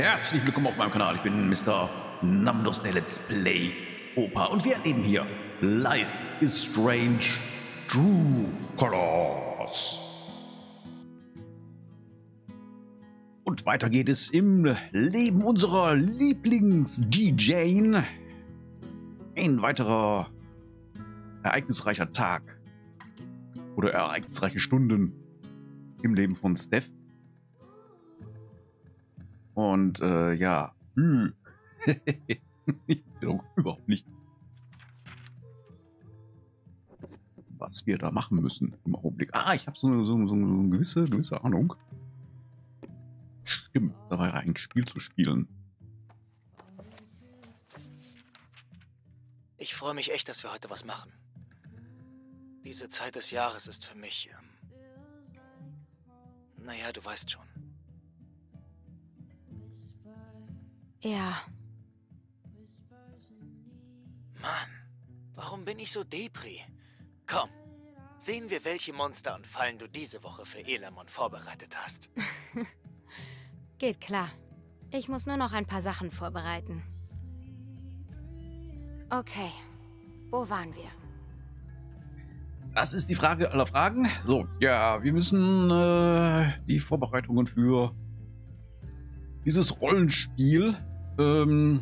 Herzlich willkommen auf meinem Kanal. Ich bin Mr. Namdos, der Let's Play Opa. Und wir erleben hier Life is Strange True Colors. Und weiter geht es im Leben unserer Lieblings-DJ. Ein weiterer ereignisreicher Tag oder ereignisreiche Stunden im Leben von Steph. Und äh, ja, hm. ich glaube überhaupt nicht, was wir da machen müssen im Augenblick. Ah, ich habe so, eine, so, so, so eine gewisse, gewisse Ahnung. Stimmt, da war ja ein Spiel zu spielen. Ich freue mich echt, dass wir heute was machen. Diese Zeit des Jahres ist für mich. Ähm, naja, du weißt schon. Ja, Mann, warum bin ich so depri? Komm, sehen wir, welche Monster und Fallen du diese Woche für Elamon vorbereitet hast. geht klar. Ich muss nur noch ein paar Sachen vorbereiten. Okay, wo waren wir? Das ist die Frage aller Fragen. So, ja, wir müssen äh, die Vorbereitungen für dieses Rollenspiel ähm,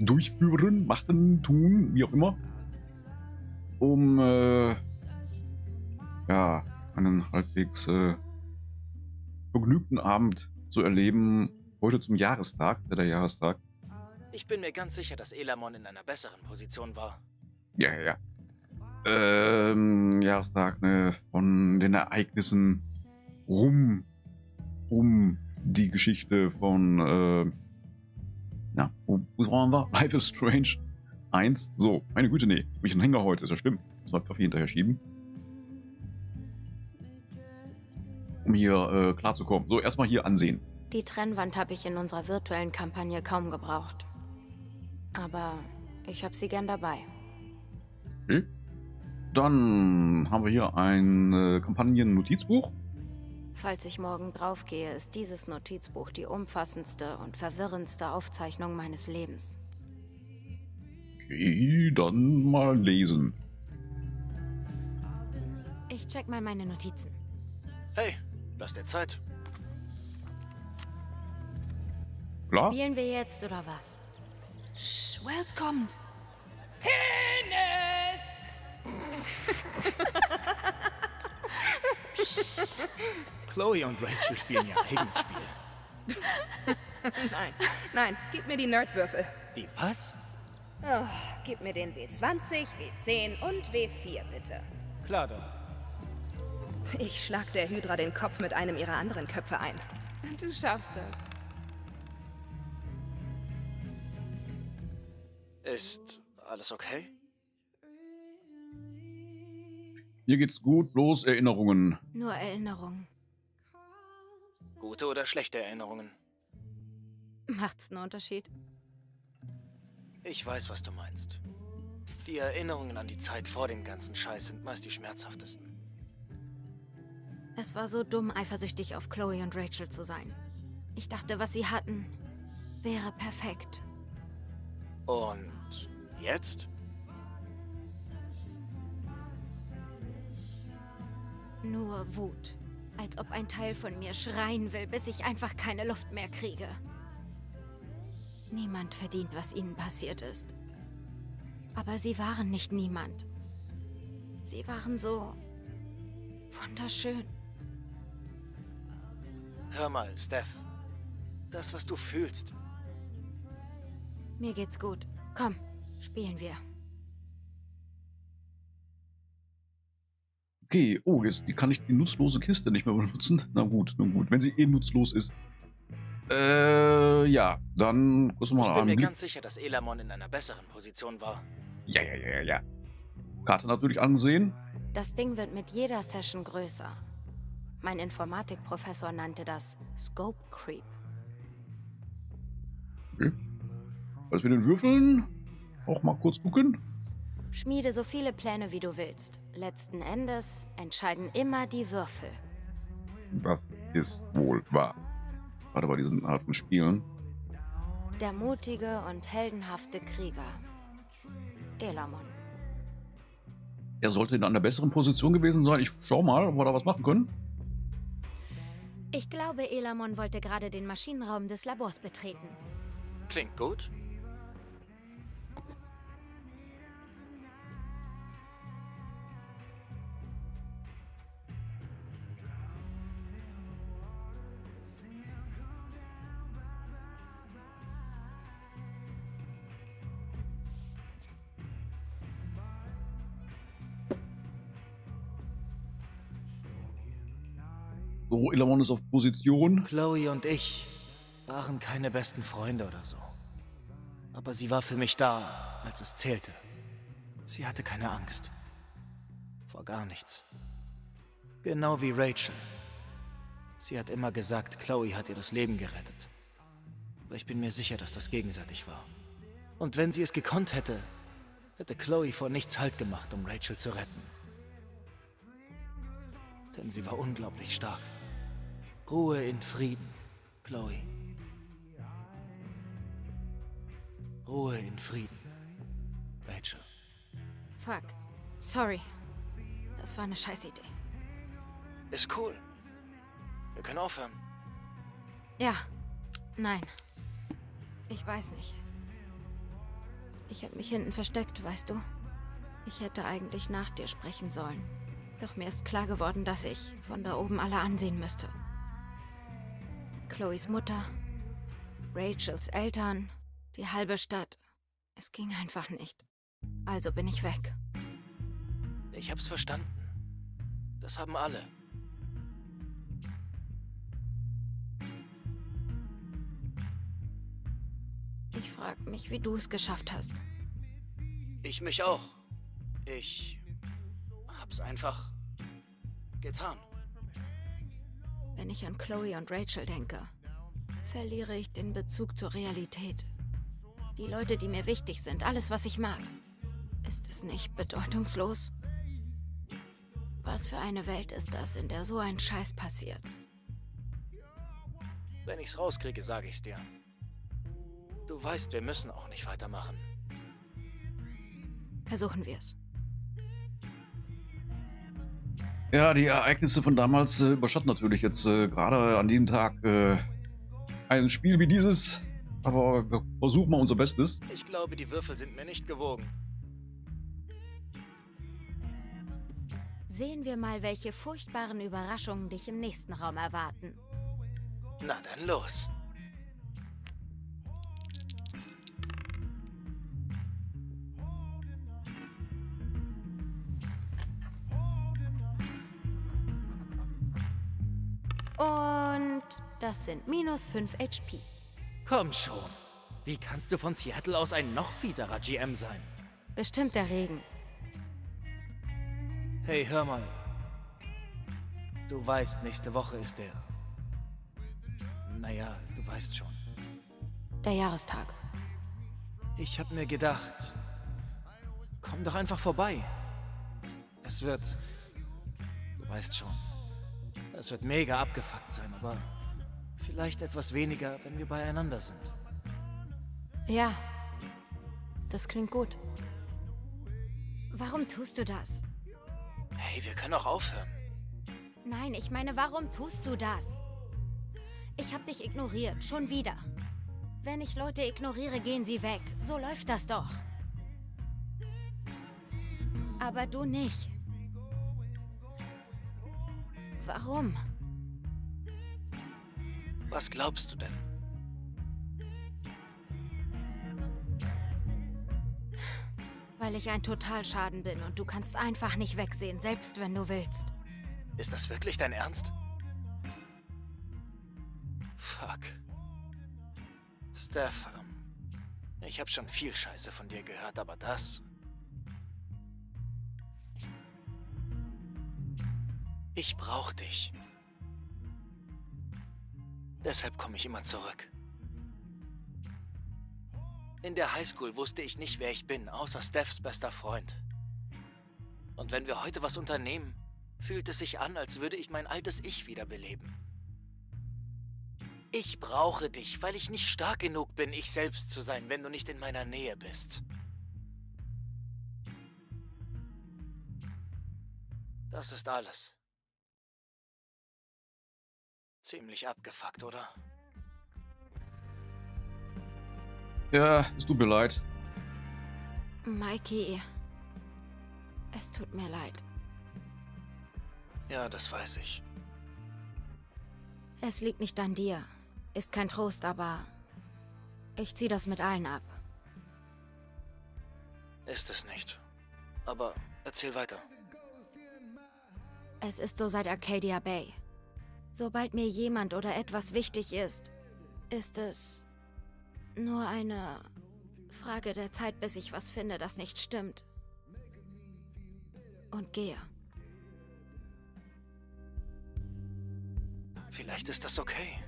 durchführen, machen, tun, wie auch immer, um äh, ja, einen halbwegs äh, vergnügten Abend zu erleben. Heute zum Jahrestag, der Jahrestag. Ich bin mir ganz sicher, dass Elamon in einer besseren Position war. Ja, ja. Ähm, Jahrestag ne, von den Ereignissen rum um die Geschichte von äh, na, wo, wo waren wir? Life is Strange 1. So, meine Güte, nee. Mich ein Hänger heute, ist ja schlimm. Muss mal Kaffee hinterher schieben. Um hier äh, klarzukommen. So, erstmal hier ansehen. Die Trennwand habe ich in unserer virtuellen Kampagne kaum gebraucht. Aber ich habe sie gern dabei. Okay. Dann haben wir hier ein äh, Kampagnen-Notizbuch. Falls ich morgen draufgehe, ist dieses Notizbuch die umfassendste und verwirrendste Aufzeichnung meines Lebens. Okay, dann mal lesen. Ich check mal meine Notizen. Hey, lass dir Zeit. Klar? Spielen wir jetzt oder was? Sch, Wells kommt. Chloe und Rachel spielen ihr eigenes Spiel. Nein, nein, gib mir die Nerdwürfel. Die was? Oh, gib mir den W20, W10 und W4, bitte. Klar doch. Ich schlag der Hydra den Kopf mit einem ihrer anderen Köpfe ein. Du schaffst das. Ist alles okay? Hier geht's gut, bloß Erinnerungen. Nur Erinnerungen. Gute oder schlechte Erinnerungen? Macht's einen Unterschied? Ich weiß, was du meinst. Die Erinnerungen an die Zeit vor dem ganzen Scheiß sind meist die schmerzhaftesten. Es war so dumm, eifersüchtig auf Chloe und Rachel zu sein. Ich dachte, was sie hatten, wäre perfekt. Und jetzt? Nur Wut. Als ob ein Teil von mir schreien will, bis ich einfach keine Luft mehr kriege. Niemand verdient, was ihnen passiert ist. Aber sie waren nicht niemand. Sie waren so wunderschön. Hör mal, Steph. Das, was du fühlst. Mir geht's gut. Komm, spielen wir. Okay, oh, jetzt kann ich die nutzlose Kiste nicht mehr benutzen. Na gut, na gut. Wenn sie eh nutzlos ist. Äh, ja, dann kurz mal Ich bin mir Blick. ganz sicher, dass Elamon in einer besseren Position war. Ja, ja, ja, ja, ja. Karte natürlich angesehen. Das Ding wird mit jeder Session größer. Mein Informatikprofessor nannte das Scope Creep. Okay. Was mit den Würfeln? Auch mal kurz gucken. Schmiede so viele Pläne, wie du willst. Letzten Endes entscheiden immer die Würfel. Das ist wohl wahr. Gerade bei diesen Art von Spielen. Der mutige und heldenhafte Krieger. Elamon. Er sollte in einer besseren Position gewesen sein. Ich schau mal, ob wir da was machen können. Ich glaube, Elamon wollte gerade den Maschinenraum des Labors betreten. Klingt gut. Elamon ist auf Position. Chloe und ich waren keine besten Freunde oder so. Aber sie war für mich da, als es zählte. Sie hatte keine Angst. Vor gar nichts. Genau wie Rachel. Sie hat immer gesagt, Chloe hat ihr das Leben gerettet. Aber ich bin mir sicher, dass das gegenseitig war. Und wenn sie es gekonnt hätte, hätte Chloe vor nichts Halt gemacht, um Rachel zu retten. Denn sie war unglaublich stark. Ruhe in Frieden, Chloe. Ruhe in Frieden, Rachel. Fuck. Sorry. Das war eine Scheißidee. Ist cool. Wir können aufhören. Ja. Nein. Ich weiß nicht. Ich habe mich hinten versteckt, weißt du? Ich hätte eigentlich nach dir sprechen sollen. Doch mir ist klar geworden, dass ich von da oben alle ansehen müsste. Chloes Mutter, Rachels Eltern, die halbe Stadt. Es ging einfach nicht. Also bin ich weg. Ich hab's verstanden. Das haben alle. Ich frag mich, wie du es geschafft hast. Ich mich auch. Ich hab's einfach getan. Wenn ich an Chloe und Rachel denke, verliere ich den Bezug zur Realität. Die Leute, die mir wichtig sind, alles, was ich mag. Ist es nicht bedeutungslos? Was für eine Welt ist das, in der so ein Scheiß passiert? Wenn ich's rauskriege, sage ich's dir. Du weißt, wir müssen auch nicht weitermachen. Versuchen wir Ja, die Ereignisse von damals äh, überschatten natürlich jetzt äh, gerade an diesem Tag äh, ein Spiel wie dieses. Aber wir versuchen mal unser Bestes. Ich glaube, die Würfel sind mir nicht gewogen. Sehen wir mal, welche furchtbaren Überraschungen dich im nächsten Raum erwarten. Na dann los. Und das sind minus 5 HP. Komm schon. Wie kannst du von Seattle aus ein noch fieserer GM sein? Bestimmt der Regen. Hey, hör mal. Du weißt, nächste Woche ist der. Naja, du weißt schon. Der Jahrestag. Ich hab mir gedacht, komm doch einfach vorbei. Es wird. Du weißt schon. Es wird mega abgefuckt sein, aber vielleicht etwas weniger, wenn wir beieinander sind. Ja, das klingt gut. Warum tust du das? Hey, wir können auch aufhören. Nein, ich meine, warum tust du das? Ich hab dich ignoriert, schon wieder. Wenn ich Leute ignoriere, gehen sie weg. So läuft das doch. Aber du nicht. Warum? Was glaubst du denn? Weil ich ein Totalschaden bin und du kannst einfach nicht wegsehen, selbst wenn du willst. Ist das wirklich dein Ernst? Fuck. Steph, ich habe schon viel Scheiße von dir gehört, aber das... Ich brauch dich. Deshalb komme ich immer zurück. In der Highschool wusste ich nicht, wer ich bin, außer Stephs bester Freund. Und wenn wir heute was unternehmen, fühlt es sich an, als würde ich mein altes Ich wiederbeleben. Ich brauche dich, weil ich nicht stark genug bin, ich selbst zu sein, wenn du nicht in meiner Nähe bist. Das ist alles. Ziemlich abgefuckt, oder? Ja, es tut mir leid. Mikey, es tut mir leid. Ja, das weiß ich. Es liegt nicht an dir. Ist kein Trost, aber ich zieh das mit allen ab. Ist es nicht. Aber erzähl weiter. Es ist so seit Arcadia Bay. Sobald mir jemand oder etwas wichtig ist, ist es nur eine Frage der Zeit, bis ich was finde, das nicht stimmt. Und gehe. Vielleicht ist das okay.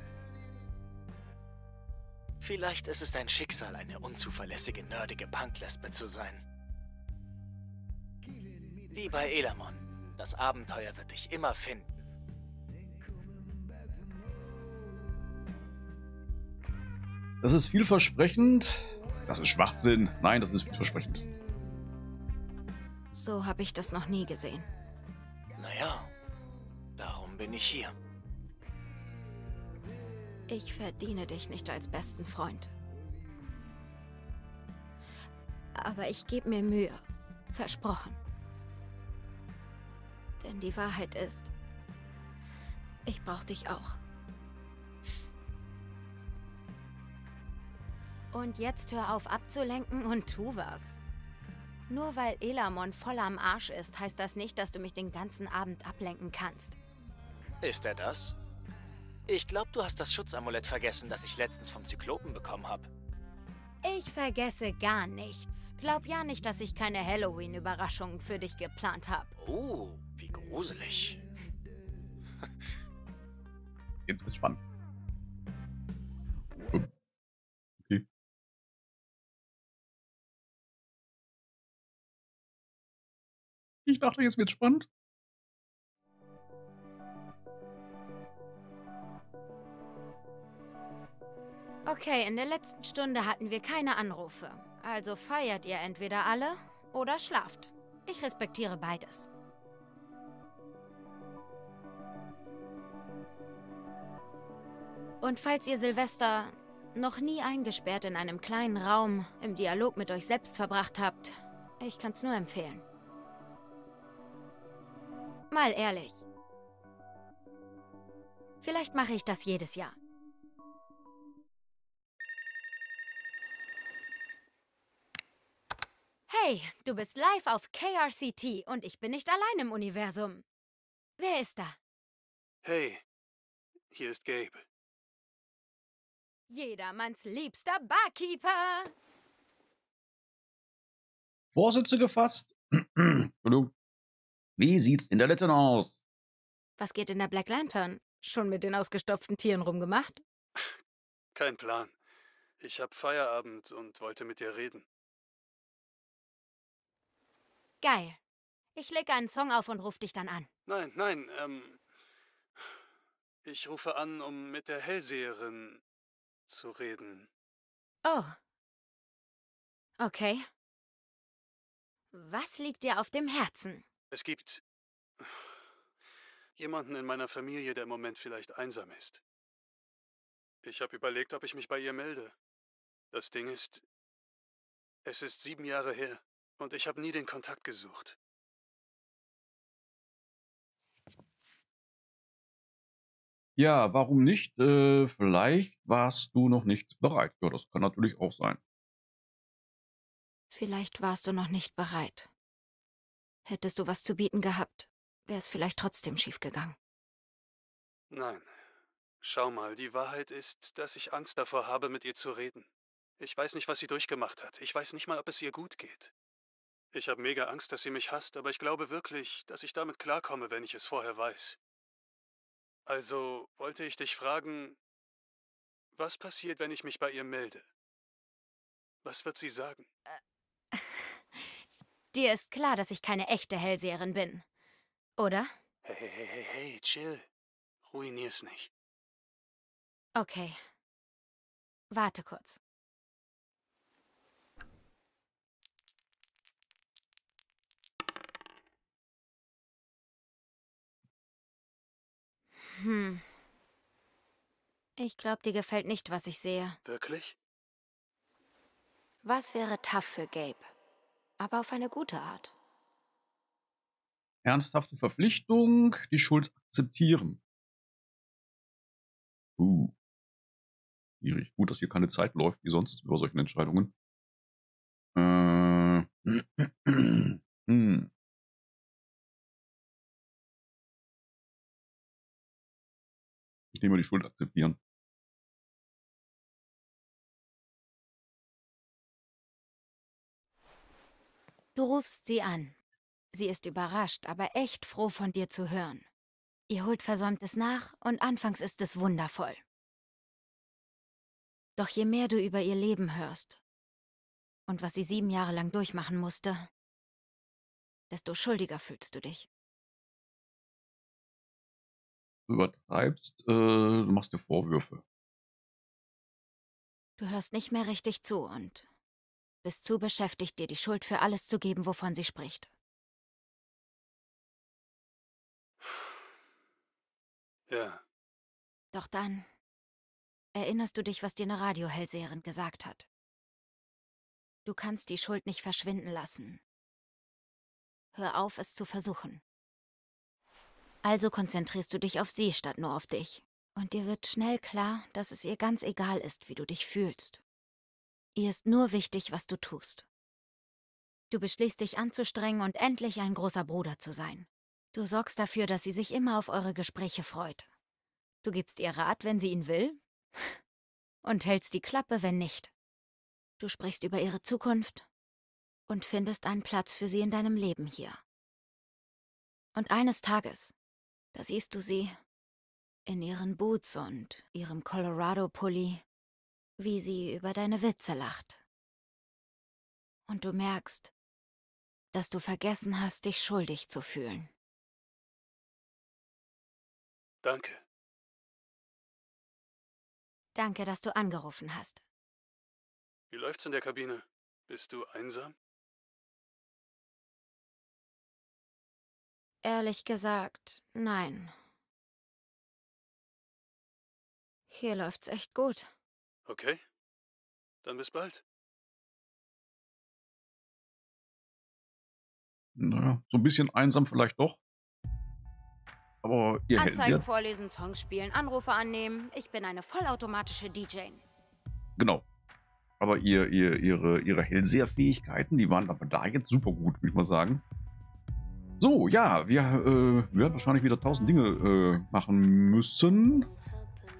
Vielleicht ist es dein Schicksal, eine unzuverlässige, nerdige Punklesbe zu sein. Wie bei Elamon. Das Abenteuer wird dich immer finden. Das ist vielversprechend. Das ist Schwachsinn. Nein, das ist vielversprechend. So habe ich das noch nie gesehen. Naja, darum bin ich hier. Ich verdiene dich nicht als besten Freund. Aber ich gebe mir Mühe. Versprochen. Denn die Wahrheit ist, ich brauche dich auch. Und jetzt hör auf abzulenken und tu was. Nur weil Elamon voll am Arsch ist, heißt das nicht, dass du mich den ganzen Abend ablenken kannst. Ist er das? Ich glaube, du hast das Schutzamulett vergessen, das ich letztens vom Zyklopen bekommen habe. Ich vergesse gar nichts. Glaub ja nicht, dass ich keine Halloween-Überraschungen für dich geplant habe. Oh, wie gruselig. Jetzt wird's spannend. Ich dachte, jetzt wird's spannend. Okay, in der letzten Stunde hatten wir keine Anrufe. Also feiert ihr entweder alle oder schlaft. Ich respektiere beides. Und falls ihr Silvester noch nie eingesperrt in einem kleinen Raum im Dialog mit euch selbst verbracht habt, ich kann's nur empfehlen. Mal ehrlich. Vielleicht mache ich das jedes Jahr. Hey, du bist live auf KRCT und ich bin nicht allein im Universum. Wer ist da? Hey, hier ist Gabe. Jedermanns liebster Barkeeper. Vorsitze gefasst. Entschuldigung. Wie sieht's in der Letten aus? Was geht in der Black Lantern? Schon mit den ausgestopften Tieren rumgemacht? Kein Plan. Ich hab Feierabend und wollte mit dir reden. Geil. Ich lege einen Song auf und ruf dich dann an. Nein, nein, ähm. Ich rufe an, um mit der Hellseherin zu reden. Oh. Okay. Was liegt dir auf dem Herzen? Es gibt jemanden in meiner Familie, der im Moment vielleicht einsam ist. Ich habe überlegt, ob ich mich bei ihr melde. Das Ding ist, es ist sieben Jahre her und ich habe nie den Kontakt gesucht. Ja, warum nicht? Äh, vielleicht warst du noch nicht bereit. Ja, das kann natürlich auch sein. Vielleicht warst du noch nicht bereit. Hättest du was zu bieten gehabt, wäre es vielleicht trotzdem schiefgegangen. Nein. Schau mal, die Wahrheit ist, dass ich Angst davor habe, mit ihr zu reden. Ich weiß nicht, was sie durchgemacht hat. Ich weiß nicht mal, ob es ihr gut geht. Ich habe mega Angst, dass sie mich hasst, aber ich glaube wirklich, dass ich damit klarkomme, wenn ich es vorher weiß. Also wollte ich dich fragen, was passiert, wenn ich mich bei ihr melde? Was wird sie sagen? Dir ist klar, dass ich keine echte Hellseherin bin, oder? Hey, hey, hey, hey, chill. Ruinier's nicht. Okay. Warte kurz. Hm. Ich glaube, dir gefällt nicht, was ich sehe. Wirklich? Was wäre tough für Gabe? Aber auf eine gute Art. Ernsthafte Verpflichtung, die Schuld akzeptieren. Uh. Schwierig. Gut, dass hier keine Zeit läuft, wie sonst über solchen Entscheidungen. Äh. hm. Ich nehme die Schuld akzeptieren. Du rufst sie an. Sie ist überrascht, aber echt froh von dir zu hören. Ihr holt Versäumtes nach und anfangs ist es wundervoll. Doch je mehr du über ihr Leben hörst und was sie sieben Jahre lang durchmachen musste, desto schuldiger fühlst du dich. Du übertreibst, äh, du machst dir Vorwürfe. Du hörst nicht mehr richtig zu und bist zu beschäftigt, dir die Schuld für alles zu geben, wovon sie spricht. Ja, Doch dann erinnerst du dich, was dir eine Radiohellseherin gesagt hat. Du kannst die Schuld nicht verschwinden lassen. Hör auf, es zu versuchen. Also konzentrierst du dich auf sie statt nur auf dich. Und dir wird schnell klar, dass es ihr ganz egal ist, wie du dich fühlst. Ihr ist nur wichtig, was du tust. Du beschließt dich anzustrengen und endlich ein großer Bruder zu sein. Du sorgst dafür, dass sie sich immer auf eure Gespräche freut. Du gibst ihr Rat, wenn sie ihn will, und hältst die Klappe, wenn nicht. Du sprichst über ihre Zukunft und findest einen Platz für sie in deinem Leben hier. Und eines Tages, da siehst du sie in ihren Boots und ihrem Colorado-Pulli, wie sie über deine Witze lacht. Und du merkst, dass du vergessen hast, dich schuldig zu fühlen. danke. Danke, dass du angerufen hast. Wie läuft's in der Kabine? Bist du einsam? Ehrlich gesagt, nein. Hier läuft's echt gut. Okay. Dann bis bald. Naja, so ein bisschen einsam vielleicht doch. Aber ihr Anzeigen vorlesen, Songs spielen, Anrufe annehmen. Ich bin eine vollautomatische DJ. genau. Aber ihr, ihr, ihre, ihre Hellseherfähigkeiten, die waren aber da jetzt super gut, würde ich mal sagen. So, ja, wir äh, werden wahrscheinlich wieder tausend Dinge äh, machen müssen.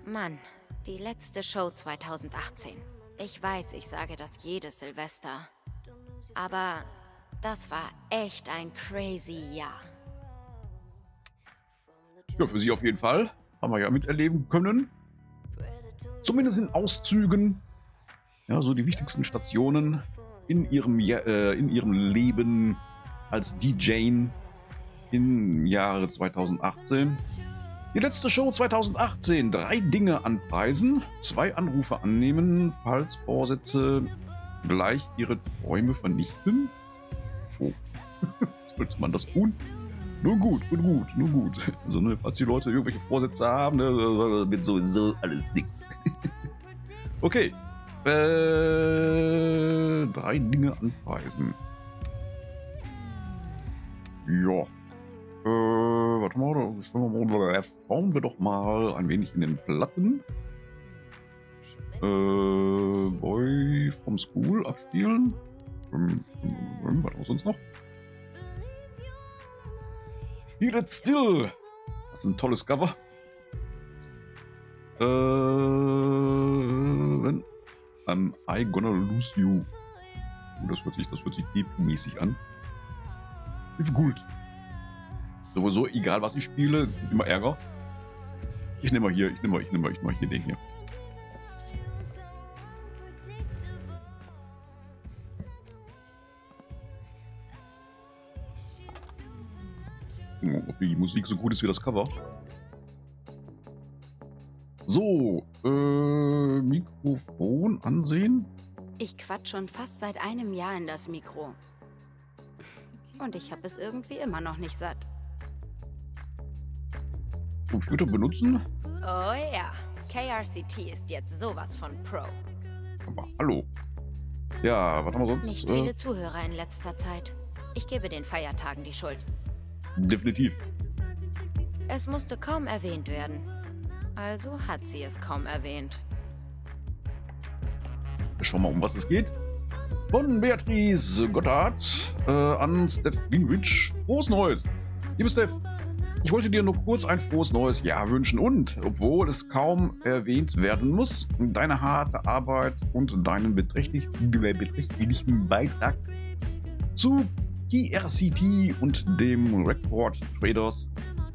Mann, die letzte Show 2018. Ich weiß, ich sage das jedes Silvester. Aber das war echt ein crazy Jahr. Ja, für sie auf jeden Fall. Haben wir ja miterleben können. Zumindest in Auszügen. Ja, so die wichtigsten Stationen in ihrem, äh, in ihrem Leben als DJ im Jahre 2018. Die letzte Show 2018. Drei Dinge anpreisen, zwei Anrufe annehmen, falls Vorsätze gleich ihre Träume vernichten. Oh. Sollte man das tun? Nur gut, nur gut, nur gut. Also, ne, falls die Leute irgendwelche Vorsätze haben, ne, wird sowieso alles nix. okay. Äh, drei Dinge anpreisen. Ja. Schauen wir doch mal ein wenig in den Platten. Äh, Boy from School abspielen. Ähm, ähm, was haben sonst noch? Feel It Still. Das ist ein tolles Cover. Äh, wenn I'm I Gonna Lose You. Oh, das hört sich, das hört sich mäßig an. Difficult. Sowieso, egal was ich spiele, immer Ärger. Ich nehme mal hier, ich nehme mal, ich nehme mal, ich nehme mal hier den hier. Ob die Musik so gut ist wie das Cover. So, äh, Mikrofon ansehen. Ich quatsch schon fast seit einem Jahr in das Mikro. Und ich habe es irgendwie immer noch nicht satt. Computer benutzen. Oh ja, KRCT ist jetzt sowas von Pro. Aber hallo. Ja, was haben wir sonst? Nicht Äh, viele Zuhörer in letzter Zeit. Ich gebe den Feiertagen die Schuld. definitiv. Es musste kaum erwähnt werden. Also hat sie es kaum erwähnt. Schauen wir mal, um was es geht. Von Beatrice Gotthard äh, an Steph Gingrich. Frohes Neues. Liebe Steph, ich wollte dir nur kurz ein frohes neues Jahr wünschen und, obwohl es kaum erwähnt werden muss, deine harte Arbeit und deinen beträchtlich, beträchtlichen Beitrag zu KRCT und dem Record Traders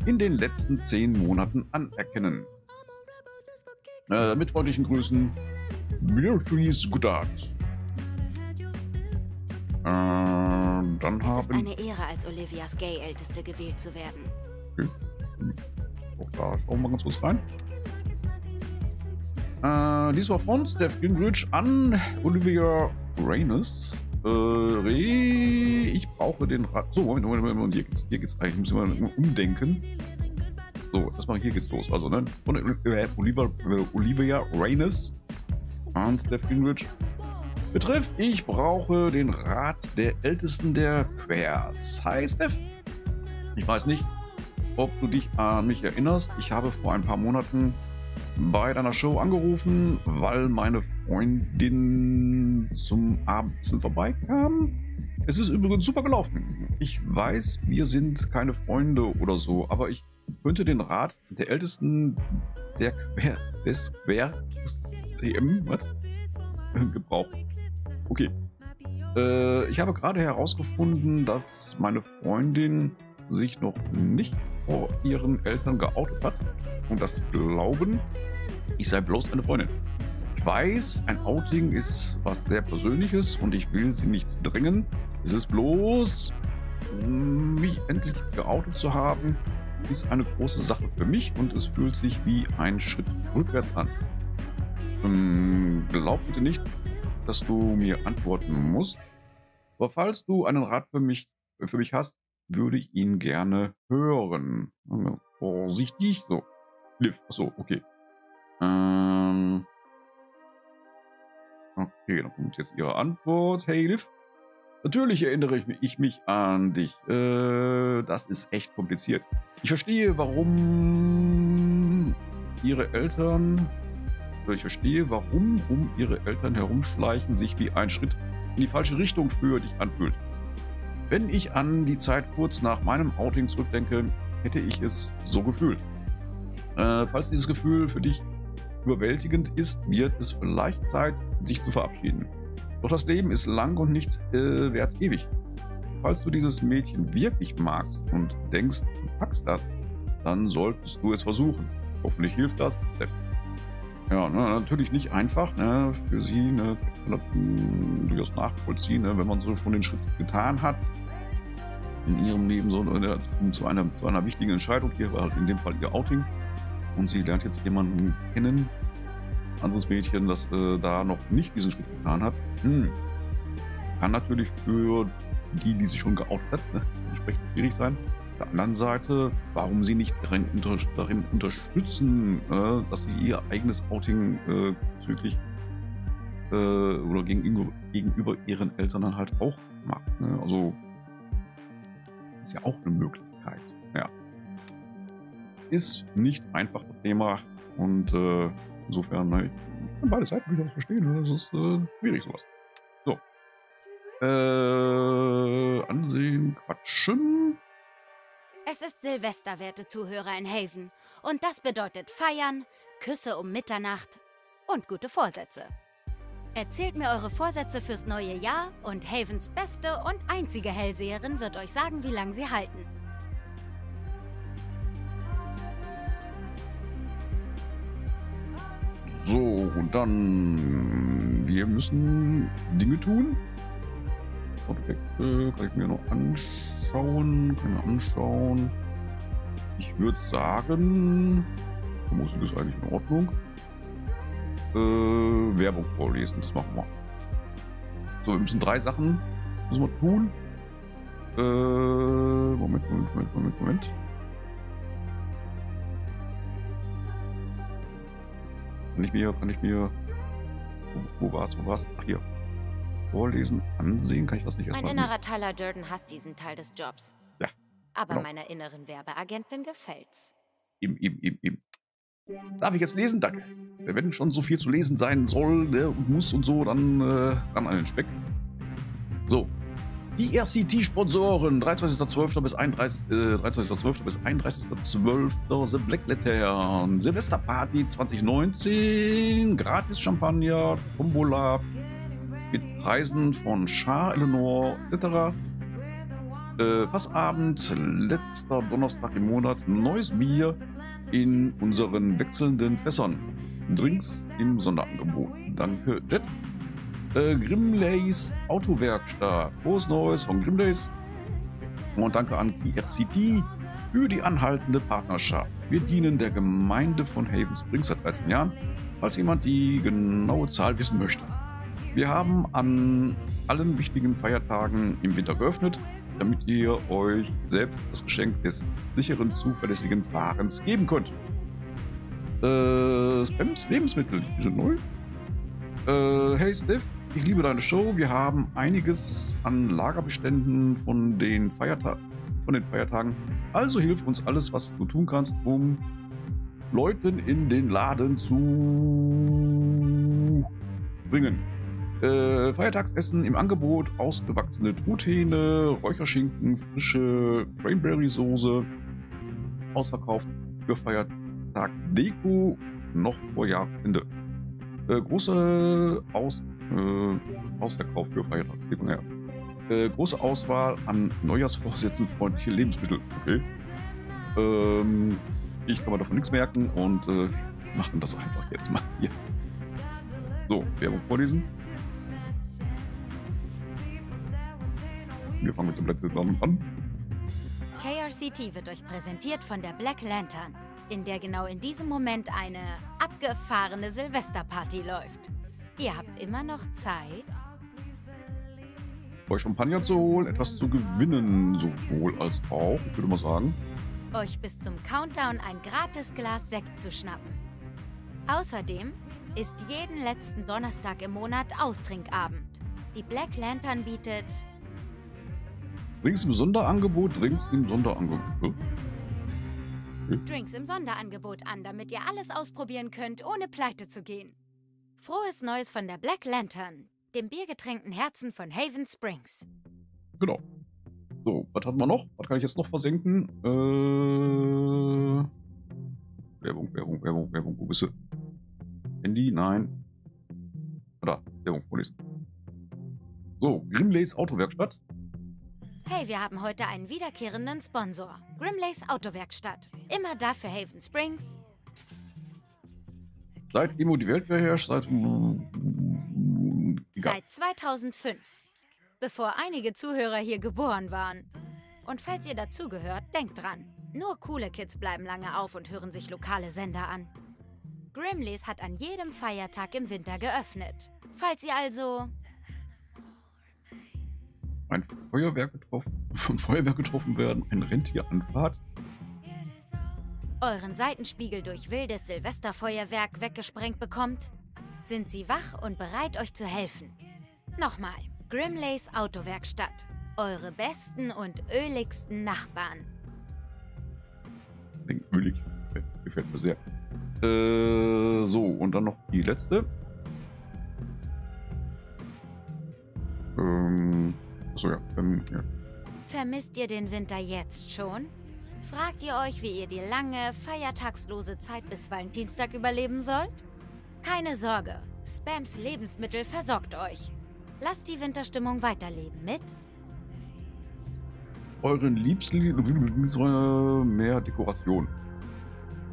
in den letzten zehn Monaten anerkennen. Äh, mit freundlichen Grüßen, Beatrice Goddard. Äh, dann Es ist haben eine Ehre, als Olivias Gay-Älteste gewählt zu werden. Auch da schauen wir ganz kurz rein. Äh, diesmal von Steph Gingrich an Olivia Reynes. Äh, Re, ich brauche den Rat. So, Moment, Moment, Moment, Moment. Hier geht's, hier geht's eigentlich. Ich muss immer umdenken. So, erstmal hier geht's los. Also, ne? Von äh, Olivia, äh, Olivia Reynes an Steph Gingrich. Betrifft, ich brauche den Rat der Ältesten der Quers. Hi, Steph. Ich weiß nicht, ob du dich an mich erinnerst. Ich habe vor ein paar Monaten bei deiner Show angerufen, weil meine Freundin zum Abendessen vorbeikam. Es ist übrigens super gelaufen. Ich weiß, wir sind keine Freunde oder so, aber ich könnte den Rat der Ältesten der Quer des Quer-TM gebrauchen. Okay. Äh, ich habe gerade herausgefunden, dass meine Freundin sich noch nicht vor ihren Eltern geoutet hat und das glauben, ich sei bloß eine Freundin. Ich weiß, ein Outing ist was sehr Persönliches und ich will sie nicht drängen. Es ist bloß, mich endlich geoutet zu haben, ist eine große Sache für mich und es fühlt sich wie ein Schritt rückwärts an. Ähm, glaub bitte nicht, dass du mir antworten musst. Aber falls du einen Rat für mich, für mich hast, würde ich ihn gerne hören. Vorsichtig. So. Liv. Achso, okay. Ähm. Okay, dann kommt jetzt ihre Antwort. Hey Liv. Natürlich erinnere ich mich, ich mich an dich. Äh, das ist echt kompliziert. Ich verstehe, warum ihre Eltern. Ich verstehe, warum um ihre Eltern herumschleichen sich wie ein Schritt in die falsche Richtung für dich anfühlt. Wenn ich an die Zeit kurz nach meinem Outing zurückdenke, hätte ich es so gefühlt. Äh, falls dieses Gefühl für dich überwältigend ist, wird es vielleicht Zeit, sich zu verabschieden. Doch das Leben ist lang und nichts äh, währt ewig. Falls du dieses Mädchen wirklich magst und denkst, du packst das, dann solltest du es versuchen. Hoffentlich hilft das. Ja, ne, natürlich nicht einfach ne, für sie, ne, durchaus nachvollziehen, ne, wenn man so schon den Schritt getan hat in ihrem Leben so ne, zu, einer, zu einer wichtigen Entscheidung. Hier war halt in dem Fall ihr Outing und sie lernt jetzt jemanden kennen, anderes Mädchen, das äh, da noch nicht diesen Schritt getan hat. Hm. Kann natürlich für die, die sich schon geoutet hat, ne, entsprechend schwierig sein. Auf der anderen Seite, warum sie nicht darin, unter, darin unterstützen, äh, dass sie ihr eigenes Outing äh, bezüglich äh, oder gegenüber, gegenüber ihren Eltern dann halt auch macht. Ne? Also ist ja auch eine Möglichkeit. Ja. Ist nicht einfach das Thema und äh, insofern, ne, ich kann beide Seiten durchaus verstehen. Ne? Das ist äh, schwierig sowas. So. Äh, ansehen, quatschen. Es ist Silvester, werte Zuhörer in Haven. Und das bedeutet Feiern, Küsse um Mitternacht und gute Vorsätze. Erzählt mir eure Vorsätze fürs neue Jahr und Havens beste und einzige Hellseherin wird euch sagen, wie lange sie halten. So, und dann, wir müssen Dinge tun. Objekte kann ich mir noch anschauen, kann ich anschauen. ich würde sagen, Musik ist eigentlich in Ordnung. Äh, Werbung vorlesen, das machen wir. So, wir müssen drei Sachen müssen wir tun. Äh, Moment, Moment, Moment, Moment, Moment. Kann ich mir, kann ich mir. Wo, wo war's, wo war's? Ach, hier. Vorlesen, ansehen, kann ich das nicht Mein erstmal. innerer Tyler Durden hasst diesen Teil des Jobs. Ja, Aber genau. meiner inneren Werbeagentin gefällt's. Eben, eben, eben, eben. Darf ich jetzt lesen? Danke. Wenn schon so viel zu lesen sein soll ne, muss und so, dann äh, ran an den Speck. So. Die RCT-Sponsoren, 23.12. bis 31. Äh, 23.12. bis 31.12. The Black Lantern, Silvesterparty 2019, gratis Champagner, Tombola mit Preisen von Char, Eleanor etc. Äh, Fassabend, letzter Donnerstag im Monat, neues Bier in unseren wechselnden Fässern. Drinks im Sonderangebot. Danke, Jet. Äh, Grimleys Autowerkstatt. Frohes Neues von Grimleys. Und danke an KRCT für die anhaltende Partnerschaft. Wir dienen der Gemeinde von Haven Springs seit 13 Jahren, falls jemand die genaue Zahl wissen möchte. Wir haben an allen wichtigen Feiertagen im Winter geöffnet, damit ihr euch selbst das Geschenk des sicheren, zuverlässigen Fahrens geben könnt. Äh, Spams Lebensmittel, die sind neu. Äh, hey Steph, ich liebe deine Show. Wir haben einiges an Lagerbeständen von den, Feierta von den Feiertagen. Also hilf uns alles, was du tun kannst, um Leuten in den Laden zu bringen. Äh, Feiertagsessen im Angebot, ausgewachsene Truthähne, Räucherschinken, frische Cranberry-Soße, ausverkauft für Feiertagsdeko noch vor Jahresende. Äh, große Aus, äh, Ausverkauf für Feiertagsdeko, naja. Äh, große Auswahl an Neujahrsvorsätzen freundliche Lebensmittel. Okay. Ähm, ich kann mir davon nichts merken und äh, machen das einfach jetzt mal hier. So, Werbung vorlesen. Wir fangen mit dem Black Lantern an. KRCT wird euch präsentiert von der Black Lantern, in der genau in diesem Moment eine abgefahrene Silvesterparty läuft. Ihr habt immer noch Zeit, Euch Champagner zu holen, etwas zu gewinnen, sowohl als auch, ich würde mal sagen. euch bis zum Countdown ein gratis Glas Sekt zu schnappen. Außerdem ist jeden letzten Donnerstag im Monat Austrinkabend. Die Black Lantern bietet Drinks im Sonderangebot, Drinks im Sonderangebot. Drinks im Sonderangebot an, damit ihr alles ausprobieren könnt, ohne pleite zu gehen. Frohes Neues von der Black Lantern, dem biergetränkten Herzen von Haven Springs. Genau. So, was hatten wir noch? Was kann ich jetzt noch versenken? Äh. Werbung, Werbung, Werbung, Werbung. Wo bist du? Handy? Nein. Da, Werbung vorlesen. So, Grimleys Autowerkstatt. Hey, wir haben heute einen wiederkehrenden Sponsor. Grimleys Autowerkstatt. Immer da für Haven Springs. Seit Emo die Welt beherrscht, seit. Egal. Seit 2005. Bevor einige Zuhörer hier geboren waren. Und falls ihr dazugehört, denkt dran. Nur coole Kids bleiben lange auf und hören sich lokale Sender an. Grimleys hat an jedem Feiertag im Winter geöffnet. Falls ihr also Ein Feuerwerk getroffen, vom Feuerwerk getroffen werden, ein Rentieranfahrt. euren Seitenspiegel durch wildes Silvesterfeuerwerk weggesprengt bekommt, sind sie wach und bereit, euch zu helfen. Nochmal, Grimleys Autowerkstatt. Eure besten und öligsten Nachbarn. Ölig. Gefällt mir sehr. Äh, so, und dann noch die letzte. Ähm, achso, ja. Ähm, ja. Vermisst ihr den Winter jetzt schon? Fragt ihr euch, wie ihr die lange, feiertagslose Zeit bis Valentinstag überleben sollt? Keine Sorge, Spams Lebensmittel versorgt euch. Lasst die Winterstimmung weiterleben mit Euren liebsten mehr Dekoration.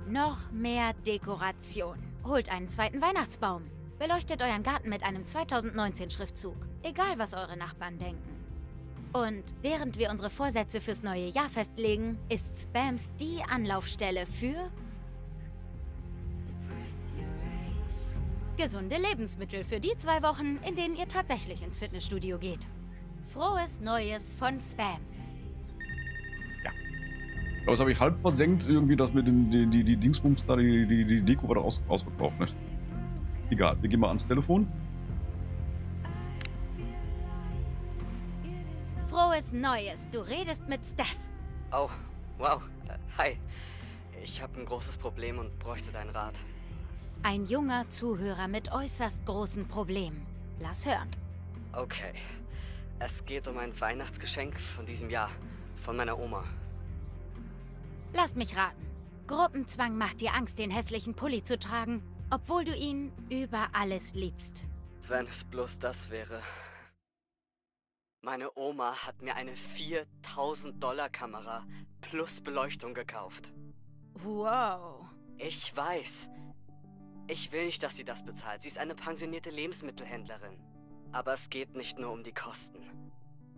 noch mehr Dekoration. Holt einen zweiten Weihnachtsbaum. Beleuchtet euren Garten mit einem 2019-Schriftzug. Egal, was eure Nachbarn denken. Und während wir unsere Vorsätze fürs neue Jahr festlegen, ist Spams die Anlaufstelle für gesunde Lebensmittel für die zwei Wochen, in denen ihr tatsächlich ins Fitnessstudio geht. Frohes Neues von Spams. Aber das habe ich halb versenkt, irgendwie das mit den die, die, die Dingsbums da, die, die, die Deko war da aus, ausverkauft, ne? Egal, wir gehen mal ans Telefon. Frohes Neues, du redest mit Steph. Oh, wow. Hi. Ich habe ein großes Problem und bräuchte deinen Rat. Ein junger Zuhörer mit äußerst großen Problemen. Lass hören. Okay. Es geht um ein Weihnachtsgeschenk von diesem Jahr. Von meiner Oma. Lass mich raten. Gruppenzwang macht dir Angst, den hässlichen Pulli zu tragen, obwohl du ihn über alles liebst. Wenn es bloß das wäre. Meine Oma hat mir eine 4000 Dollar Kamera plus Beleuchtung gekauft. Wow. Ich weiß. Ich will nicht, dass sie das bezahlt. Sie ist eine pensionierte Lebensmittelhändlerin. Aber es geht nicht nur um die Kosten.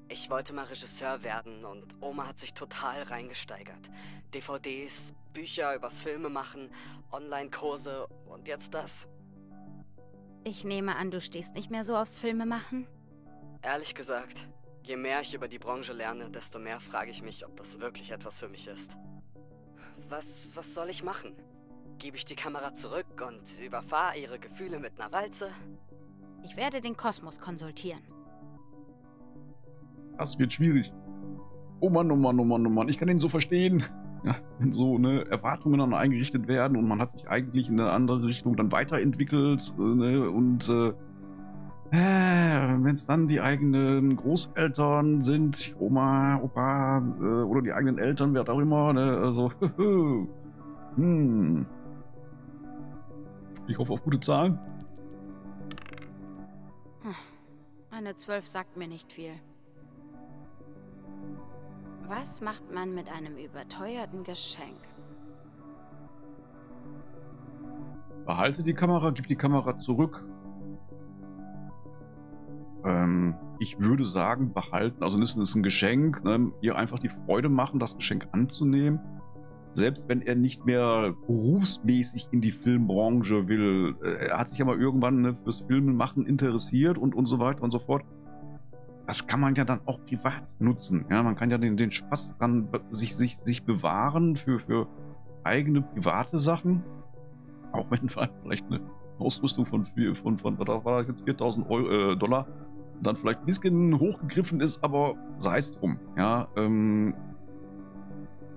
Ich wollte mal Regisseur werden und Oma hat sich total reingesteigert. DVDs, Bücher übers Filme machen, Online-Kurse und jetzt das. Ich nehme an, du stehst nicht mehr so aufs Filme machen? Ehrlich gesagt, je mehr ich über die Branche lerne, desto mehr frage ich mich, ob das wirklich etwas für mich ist. Was, was soll ich machen? Gebe ich die Kamera zurück und überfahre ihre Gefühle mit einer Walze? Ich werde den Kosmos konsultieren. Das wird schwierig. Oh Mann, oh Mann, oh Mann, oh Mann. Ich kann ihn so verstehen. Ja, wenn so ne, Erwartungen dann eingerichtet werden und man hat sich eigentlich in eine andere Richtung dann weiterentwickelt äh, ne, und äh, äh, wenn es dann die eigenen Großeltern sind, Oma, Opa äh, oder die eigenen Eltern, wer auch immer, ne, also hm. Ich hoffe auf gute Zahlen. Eine 12 sagt mir nicht viel. Was macht man mit einem überteuerten Geschenk? Behalte die Kamera, gib die Kamera zurück. Ähm, ich würde sagen, behalten. Also das ist ein Geschenk. Ne? Ihr einfach die Freude machen, das Geschenk anzunehmen. Selbst wenn er nicht mehr berufsmäßig in die Filmbranche will. Äh, er hat sich ja mal irgendwann ne, fürs Filmemachen interessiert und, und so weiter und so fort das kann man ja dann auch privat nutzen. Ja, man kann ja den, den Spaß dann sich, sich, sich bewahren für, für eigene private Sachen. Auch wenn vielleicht eine Ausrüstung von, von, von, was war das jetzt, 4000 Euro, äh, Dollar dann vielleicht ein bisschen hochgegriffen ist, aber sei es drum. Ja, ähm,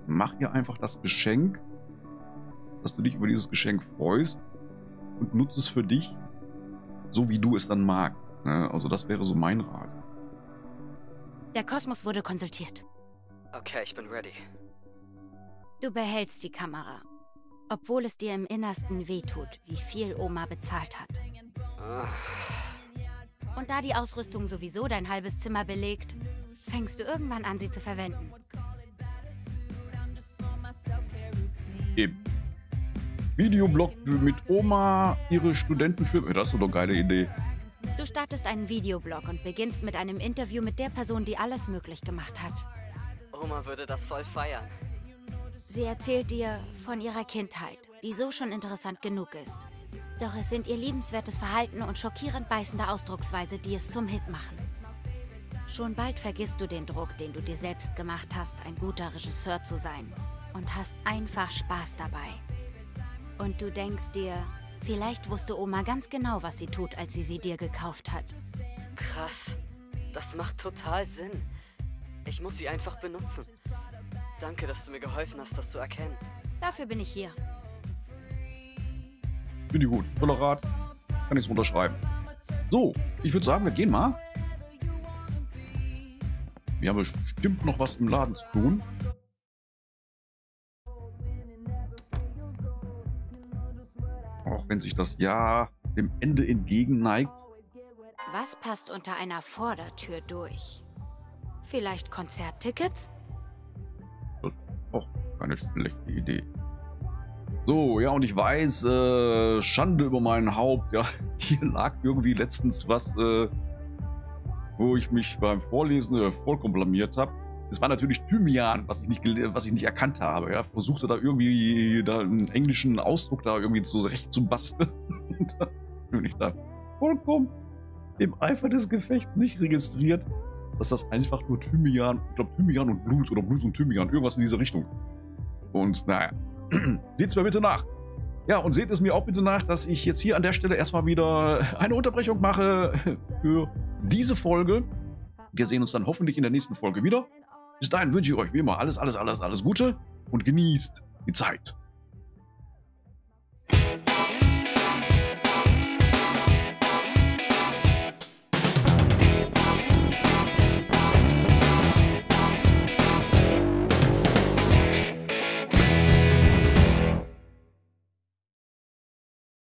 mach ihr einfach das Geschenk, dass du dich über dieses Geschenk freust und nutze es für dich, so wie du es dann magst. Ne? Also das wäre so mein Rat. Der Kosmos wurde konsultiert. Okay, ich bin ready. Du behältst die Kamera. Obwohl es dir im Innersten wehtut, wie viel Oma bezahlt hat. Ah. Und da die Ausrüstung sowieso dein halbes Zimmer belegt, fängst du irgendwann an, sie zu verwenden. Eben. Videoblog mit Oma, ihre Studentenfilme. Das ist doch eine geile Idee. Du startest einen Videoblog und beginnst mit einem Interview mit der Person, die alles möglich gemacht hat. Oma würde das voll feiern. Sie erzählt dir von ihrer Kindheit, die so schon interessant genug ist. Doch es sind ihr liebenswertes Verhalten und schockierend beißende Ausdrucksweise, die es zum Hit machen. Schon bald vergisst du den Druck, den du dir selbst gemacht hast, ein guter Regisseur zu sein. Und hast einfach Spaß dabei. Und du denkst dir, Vielleicht wusste Oma ganz genau, was sie tut, als sie sie dir gekauft hat. Krass. Das macht total Sinn. Ich muss sie einfach benutzen. Danke, dass du mir geholfen hast, das zu erkennen. Dafür bin ich hier. Finde ich gut. Toller Rat. Kann ich es unterschreiben. So, ich würde sagen, wir gehen mal. Wir haben bestimmt noch was im Laden zu tun. auch wenn sich das Jahr dem Ende entgegenneigt. Was passt unter einer Vordertür durch? Vielleicht Konzerttickets? Das ist auch keine schlechte Idee. So, ja, und ich weiß, äh, Schande über mein Haupt, ja, hier lag irgendwie letztens was, äh, wo ich mich beim Vorlesen äh, vollkommen blamiert habe. Es war natürlich Thymian, was ich nicht, was ich nicht erkannt habe. Ja, versuchte da irgendwie da einen englischen Ausdruck da irgendwie zurecht zu basteln. Und da bin ich da vollkommen im Eifer des Gefechts nicht registriert, dass das einfach nur Thymian, ich glaube Thymian und Blut oder Blut und Thymian, irgendwas in diese Richtung. Und naja, seht's mir bitte nach. Ja, und seht es mir auch bitte nach, dass ich jetzt hier an der Stelle erstmal wieder eine Unterbrechung mache für diese Folge. Wir sehen uns dann hoffentlich in der nächsten Folge wieder. Bis dahin wünsche ich euch wie immer alles, alles, alles, alles Gute und genießt die Zeit.